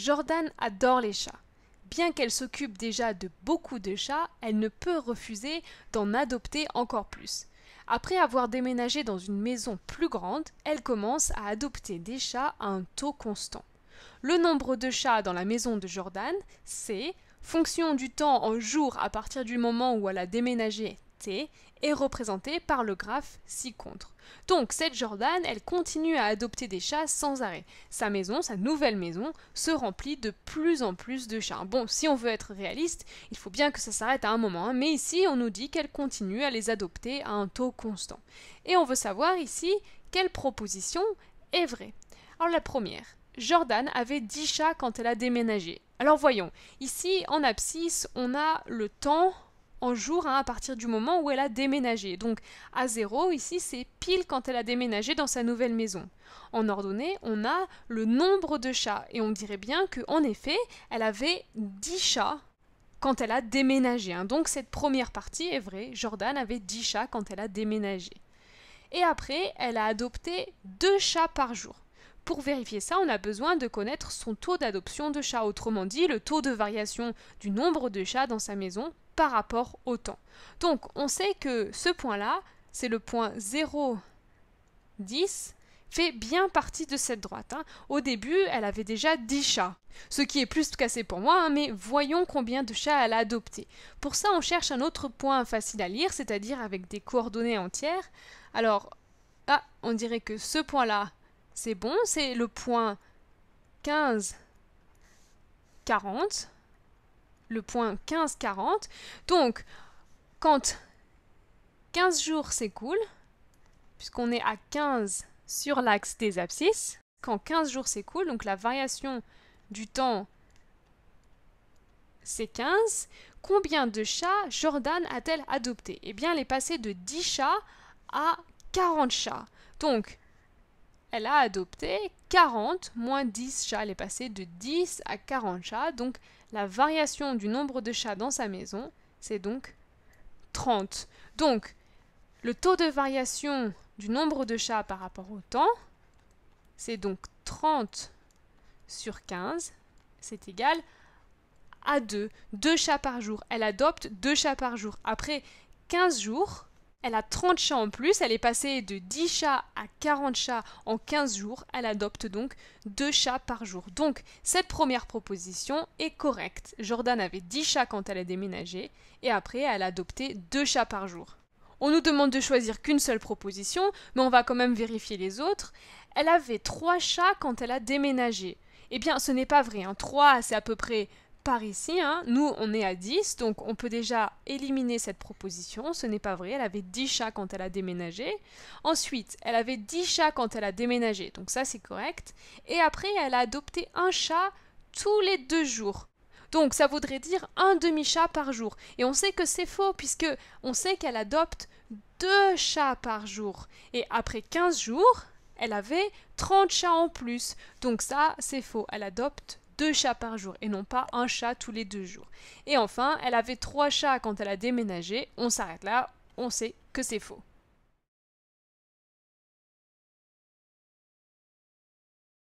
Jordan adore les chats. Bien qu'elle s'occupe déjà de beaucoup de chats, elle ne peut refuser d'en adopter encore plus. Après avoir déménagé dans une maison plus grande, elle commence à adopter des chats à un taux constant. Le nombre de chats dans la maison de Jordan, c'est fonction du temps en jours à partir du moment où elle a déménagé Est représenté par le graphe ci-contre. Donc cette Jordan, elle continue à adopter des chats sans arrêt. Sa maison, sa nouvelle maison, se remplit de plus en plus de chats. Bon, si on veut être réaliste, il faut bien que ça s'arrête à un moment, hein. mais ici on nous dit qu'elle continue à les adopter à un taux constant. Et on veut savoir ici quelle proposition est vraie. Alors la première, Jordan avait 10 chats quand elle a déménagé. Alors voyons, ici en abscisse, on a le temps en jour hein, à partir du moment où elle a déménagé. Donc à zéro, ici, c'est pile quand elle a déménagé dans sa nouvelle maison. En ordonnée, on a le nombre de chats et on dirait bien qu'en effet, elle avait 10 chats quand elle a déménagé. Hein. Donc cette première partie est vraie. Jordan avait 10 chats quand elle a déménagé. Et après, elle a adopté 2 chats par jour. Pour vérifier ça, on a besoin de connaître son taux d'adoption de chats, autrement dit le taux de variation du nombre de chats dans sa maison par rapport au temps. Donc on sait que ce point-là, c'est le point 0, 10, fait bien partie de cette droite. Hein. Au début, elle avait déjà 10 chats, ce qui est plus cassé pour moi, hein, mais voyons combien de chats elle a adopté. Pour ça, on cherche un autre point facile à lire, c'est-à-dire avec des coordonnées entières. Alors, ah, on dirait que ce point-là, c'est bon, c'est le point 15, 40 le point 15-40. Donc, quand 15 jours s'écoulent, puisqu'on est à 15 sur l'axe des abscisses, quand 15 jours s'écoulent, donc la variation du temps c'est 15, combien de chats Jordan a-t-elle adopté? Eh bien, elle est passée de 10 chats à 40 chats. Donc, elle a adopté 40 moins 10 chats. Elle est passée de 10 à 40 chats. Donc, la variation du nombre de chats dans sa maison, c'est donc 30. Donc, le taux de variation du nombre de chats par rapport au temps, c'est donc 30 sur 15, c'est égal à 2. 2 chats par jour. Elle adopte 2 chats par jour. Après 15 jours, elle a 30 chats en plus, elle est passée de 10 chats à 40 chats en 15 jours, elle adopte donc 2 chats par jour. Donc cette première proposition est correcte. Jordan avait 10 chats quand elle a déménagé et après elle a adopté 2 chats par jour. On nous demande de choisir qu'une seule proposition, mais on va quand même vérifier les autres. Elle avait 3 chats quand elle a déménagé. Eh bien, ce n'est pas vrai. 3, hein. c'est à peu près ici, hein, nous on est à 10, donc on peut déjà éliminer cette proposition, ce n'est pas vrai, elle avait 10 chats quand elle a déménagé. Ensuite, elle avait 10 chats quand elle a déménagé, donc ça c'est correct. Et après, elle a adopté un chat tous les deux jours. Donc ça voudrait dire un demi-chat par jour. Et on sait que c'est faux, puisque on sait qu'elle adopte deux chats par jour. Et après 15 jours, elle avait 30 chats en plus. Donc ça, c'est faux. Elle adopte deux chats par jour et non pas un chat tous les deux jours. Et enfin, elle avait trois chats quand elle a déménagé. On s'arrête là, on sait que c'est faux.